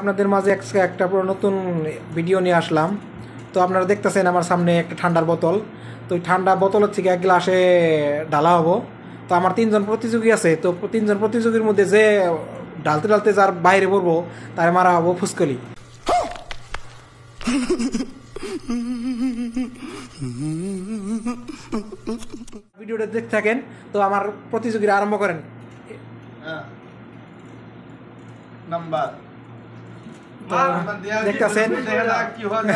আপনাদের মাঝে একটা পুরো নতুন ভিডিও নিয়ে আসলাম। তো আপনারা দেখতেছেন আমার সামনে একটা ঠান্ডার বোতল। তো ওই ঠান্ডা বোতল হচ্ছে এক গ্লাসে ঢালা হব। তো আমার তিনজন প্রতিযোগী আছে, তো তিনজন প্রতিযোগীর মধ্যে যে ঢালতে ঢালতে যার বাইরে পড়ব, তার মারা হব ফুসকলি। ভিডিওটা দেখতে থাকেন, তো আমার প্রতিযোগীরা আরম্ভ করেন। হ্যাঁ। নাম্বার। তো দেখতাছেন? মানে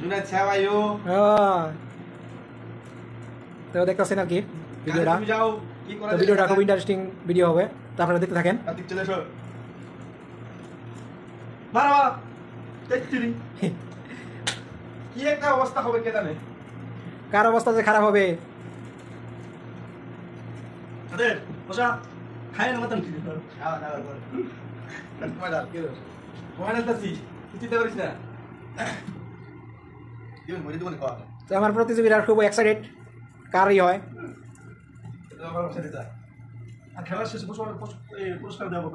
জুনাইদ ছাওয়াইও আহ, তো দেখতেছেন আর কি ভিডিওটা। তুমি যাও কি করা তো ভিডিওটা খুব ইন্টারেস্টিং ভিডিও হবে। তো আপনারা দেখতে থাকেন। কি একটা অবস্থা হবে কে জানে? কার অবস্থা যে খারাপ হবে? খাই না মতন কি খাওয়া দাওয়া করে। ডাল কি তোমার তুই চিন্তা করিস না। তো আমার প্রতিযোগীরা খুব এক্সাইটেড কারই হয়। আর খেলার শেষে বসে আমার পুরস- এই পুরস্কার দেবো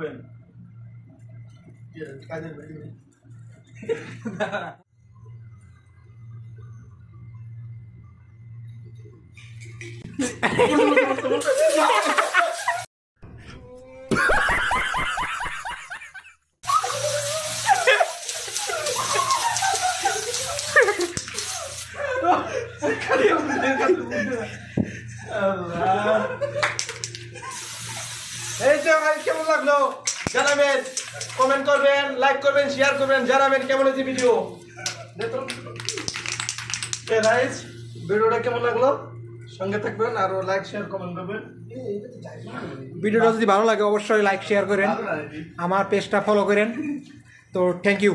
কেন কি কাজের ভিডিও এই যে ভাই কেমন লাগল? জানাবেন কমেন্ট করবেন লাইক করবেন শেয়ার করবেন জানাবেন কেমন হয়েছে ভিডিও গাইস ভিডিওটা কেমন লাগল? সঙ্গে থাকবেন আর লাইক শেয়ার কমেন্ট করবেন। ভিডিওটা যদি ভালো লাগে অবশ্যই লাইক শেয়ার করেন। আমার পেজটা ফলো করেন। তো থ্যাংক ইউ